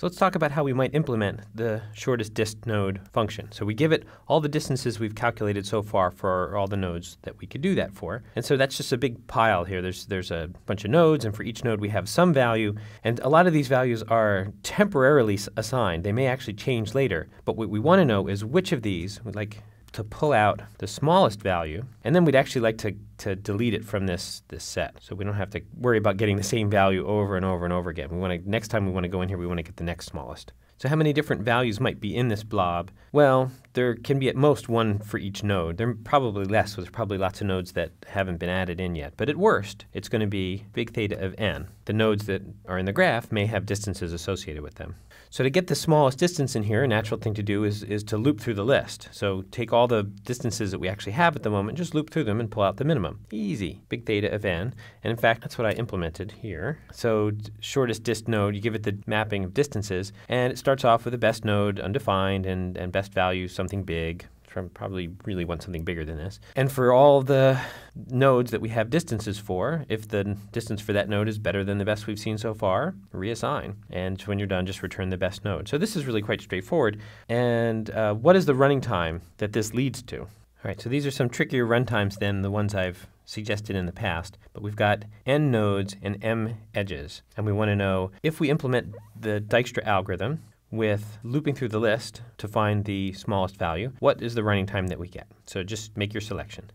So let's talk about how we might implement the shortest dist node function. So we give it all the distances we've calculated so far for all the nodes that we could do that for. And so that's just a big pile here. There's, there's a bunch of nodes, and for each node we have some value. And a lot of these values are temporarily assigned. They may actually change later. But what we want to know is which of these, like to pull out the smallest value, and then we'd actually like to, to delete it from this, this set. So we don't have to worry about getting the same value over and over and over again. We want to, next time we want to go in here, we want to get the next smallest. So how many different values might be in this blob? Well, there can be at most one for each node. There are probably less, there's probably lots of nodes that haven't been added in yet. But at worst, it's going to be big theta of n. The nodes that are in the graph may have distances associated with them. So to get the smallest distance in here, a natural thing to do is, is to loop through the list. So take all the distances that we actually have at the moment, just loop through them and pull out the minimum. Easy. Big theta of n. And in fact, that's what I implemented here. So shortest dist node, you give it the mapping of distances, and it starts off with the best node undefined and, and best value something big from probably really want something bigger than this. And for all the nodes that we have distances for, if the distance for that node is better than the best we've seen so far, reassign. And when you're done, just return the best node. So this is really quite straightforward. And uh, what is the running time that this leads to? All right, so these are some trickier runtimes than the ones I've suggested in the past, but we've got n nodes and m edges, and we want to know if we implement the Dijkstra algorithm, with looping through the list to find the smallest value, what is the running time that we get? So just make your selection.